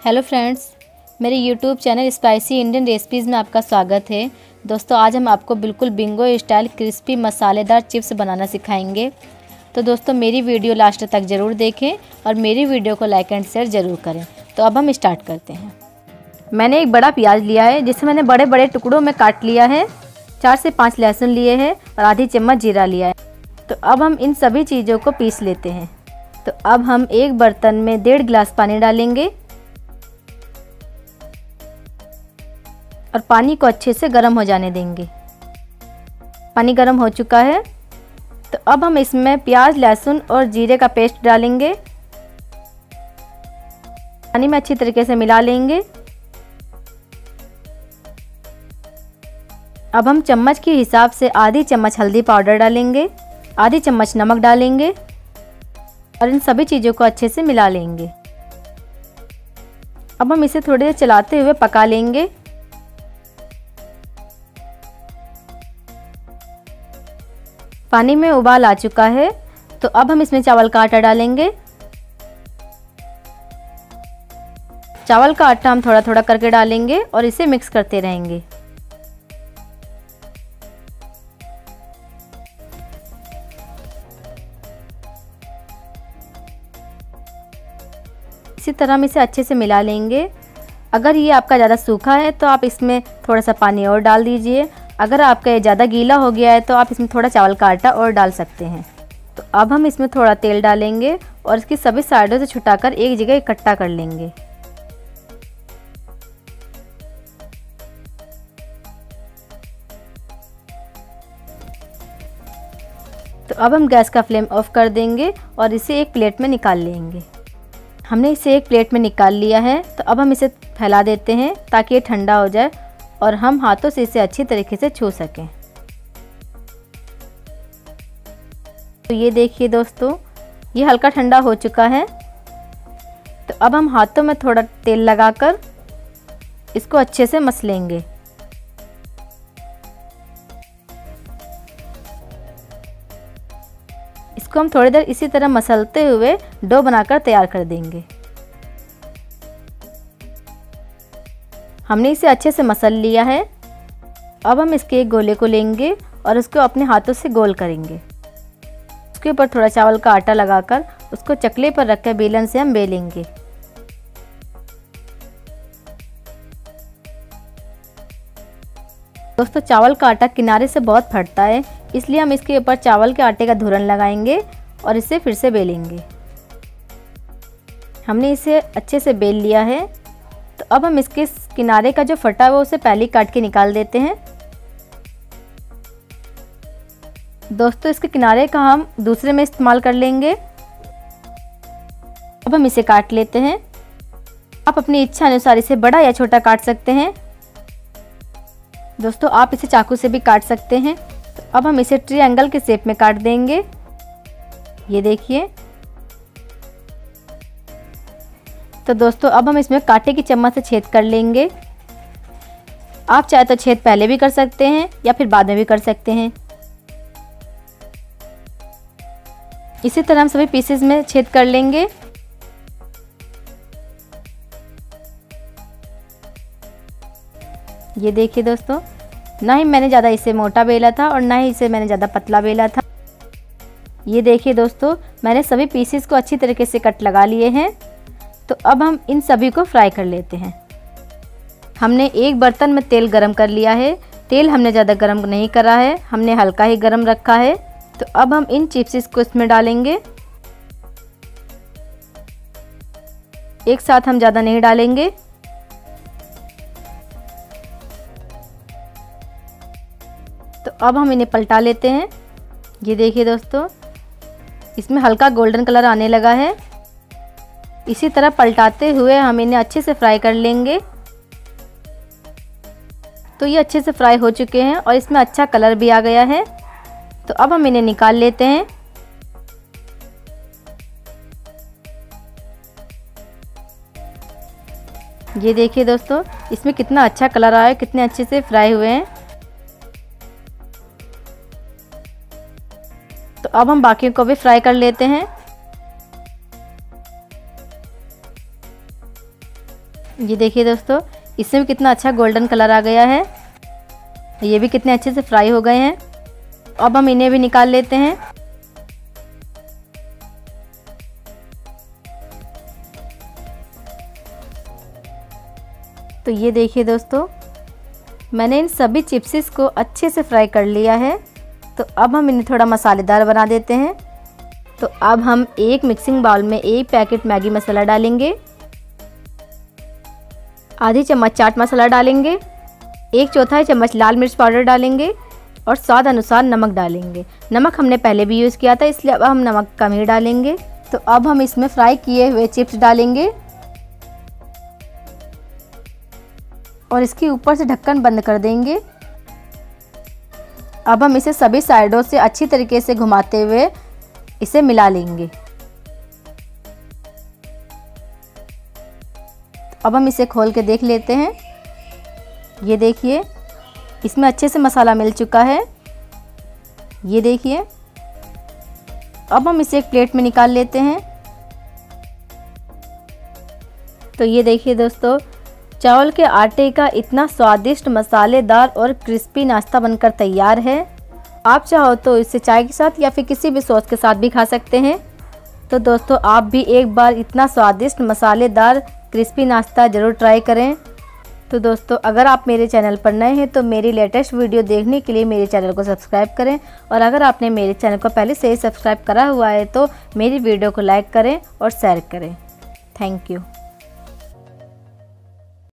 Hello friends मेरे YouTube channel spicy Indian recipes में आपका स्वागत है। दोस्तों, आज हम आपको बिल्कुल बिंगो स्टाइल क्रिस्पी मसालेदार चिप्स बनाना सिखाएँगे। तो दोस्तों, मेरी वीडियो लास्ट तक ज़रूर देखें और मेरी वीडियो को लाइक एंड शेयर ज़रूर करें। तो अब हम स्टार्ट करते हैं। मैंने एक बड़ा प्याज लिया है, जिसे मैंने बड़े बड़े टुकड़ों में काट लिया है। चार से पाँच लहसुन लिए हैं और आधी चम्मच जीरा लिया है। तो अब हम इन सभी चीज़ों को पीस लेते हैं। तो अब हम एक बर्तन में डेढ़ गिलास पानी डालेंगे। और पानी को अच्छे से गर्म हो जाने देंगे। पानी गर्म हो चुका है। तो अब हम इसमें प्याज, लहसुन और जीरे का पेस्ट डालेंगे। पानी में अच्छी तरीके से मिला लेंगे। अब हम चम्मच के हिसाब से आधी चम्मच हल्दी पाउडर डालेंगे, आधी चम्मच नमक डालेंगे और इन सभी चीज़ों को अच्छे से मिला लेंगे। अब हम इसे थोड़ी देर चलाते हुए पका लेंगे। पानी में उबाल आ चुका है। तो अब हम इसमें चावल का आटा डालेंगे। चावल का आटा हम थोड़ा थोड़ा करके डालेंगे और इसे मिक्स करते रहेंगे। इसी तरह हम इसे अच्छे से मिला लेंगे। अगर ये आपका ज़्यादा सूखा है तो आप इसमें थोड़ा सा पानी और डाल दीजिए। अगर आपका ये ज़्यादा गीला हो गया है तो आप इसमें थोड़ा चावल का आटा और डाल सकते हैं। तो अब हम इसमें थोड़ा तेल डालेंगे और इसकी सभी साइडों से छुटाकर एक जगह इकट्ठा कर लेंगे। तो अब हम गैस का फ्लेम ऑफ़ कर देंगे और इसे एक प्लेट में निकाल लेंगे। हमने इसे एक प्लेट में निकाल लिया है तो अब हम इसे फैला देते हैं ताकि ये ठंडा हो जाए और हम हाथों से इसे अच्छी तरीके से छू सकें। तो ये देखिए दोस्तों, ये हल्का ठंडा हो चुका है। तो अब हम हाथों में थोड़ा तेल लगाकर इसको अच्छे से मस लेंगे इसको हम थोड़ी देर इसी तरह मसलते हुए डो बनाकर तैयार कर देंगे। हमने इसे अच्छे से मसल लिया है। अब हम इसके एक गोले को लेंगे और उसको अपने हाथों से गोल करेंगे। उसके ऊपर थोड़ा चावल का आटा लगाकर उसको चकले पर रखकर बेलन से हम बेलेंगे। दोस्तों, चावल का आटा किनारे से बहुत फटता है, इसलिए हम इसके ऊपर चावल के आटे का धुरन लगाएँगे और इसे फिर से बेलेंगे। हमने इसे अच्छे से बेल लिया है। तो अब हम इसके किनारे का जो फटा हुआ उसे पहले काट के निकाल देते हैं। दोस्तों, इसके किनारे का हम दूसरे में इस्तेमाल कर लेंगे। अब हम इसे काट लेते हैं। आप अपनी इच्छा अनुसार इसे बड़ा या छोटा काट सकते हैं। दोस्तों, आप इसे चाकू से भी काट सकते हैं। तो अब हम इसे ट्रायंगल के शेप में काट देंगे। ये देखिए तो दोस्तों, अब हम इसमें कांटे की चम्मच से छेद कर लेंगे। आप चाहे तो छेद पहले भी कर सकते हैं या फिर बाद में भी कर सकते हैं। इसी तरह हम सभी पीसेस में छेद कर लेंगे। ये देखिए दोस्तों, ना ही मैंने ज़्यादा इसे मोटा बेला था और ना ही इसे मैंने ज़्यादा पतला बेला था। ये देखिए दोस्तों, मैंने सभी पीसेस को अच्छी तरीके से कट लगा लिए हैं। तो अब हम इन सभी को फ्राई कर लेते हैं। हमने एक बर्तन में तेल गरम कर लिया है। तेल हमने ज़्यादा गरम नहीं करा है। हमने हल्का ही गरम रखा है। तो अब हम इन चिप्सिस को इसमें डालेंगे। एक साथ हम ज़्यादा नहीं डालेंगे। तो अब हम इन्हें पलटा लेते हैं। ये देखिए दोस्तों, इसमें हल्का गोल्डन कलर आने लगा है। इसी तरह पलटाते हुए हम इन्हें अच्छे से फ्राई कर लेंगे। तो ये अच्छे से फ्राई हो चुके हैं और इसमें अच्छा कलर भी आ गया है। तो अब हम इन्हें निकाल लेते हैं। ये देखिए दोस्तों, इसमें कितना अच्छा कलर आया, कितने अच्छे से फ्राई हुए हैं। तो अब हम बाकियों को भी फ्राई कर लेते हैं। ये देखिए दोस्तों, इसमें भी कितना अच्छा गोल्डन कलर आ गया है। ये भी कितने अच्छे से फ्राई हो गए हैं। अब हम इन्हें भी निकाल लेते हैं। तो ये देखिए दोस्तों, मैंने इन सभी चिप्सिस को अच्छे से फ्राई कर लिया है। तो अब हम इन्हें थोड़ा मसालेदार बना देते हैं। तो अब हम एक मिक्सिंग बाउल में एक पैकेट मैगी मसाला डालेंगे। आधी चम्मच चाट मसाला डालेंगे, एक चौथाई चम्मच लाल मिर्च पाउडर डालेंगे और स्वाद अनुसार नमक डालेंगे। नमक हमने पहले भी यूज़ किया था, इसलिए अब हम नमक कम ही डालेंगे। तो अब हम इसमें फ्राई किए हुए चिप्स डालेंगे। और इसके ऊपर से ढक्कन बंद कर देंगे। अब हम इसे सभी साइडों से अच्छी तरीके से घुमाते हुए इसे मिला लेंगे। अब हम इसे खोल के देख लेते हैं। ये देखिए, इसमें अच्छे से मसाला मिल चुका है। ये देखिए, अब हम इसे एक प्लेट में निकाल लेते हैं। तो ये देखिए दोस्तों, चावल के आटे का इतना स्वादिष्ट, मसालेदार और क्रिस्पी नाश्ता बनकर तैयार है। आप चाहो तो इसे चाय के साथ या फिर किसी भी सॉस के साथ भी खा सकते हैं। तो दोस्तों, आप भी एक बार इतना स्वादिष्ट, मसालेदार क्रिस्पी नाश्ता ज़रूर ट्राई करें। तो दोस्तों, अगर आप मेरे चैनल पर नए हैं तो मेरी लेटेस्ट वीडियो देखने के लिए मेरे चैनल को सब्सक्राइब करें। और अगर आपने मेरे चैनल को पहले से ही सब्सक्राइब करा हुआ है तो मेरी वीडियो को लाइक करें और शेयर करें। Thank you.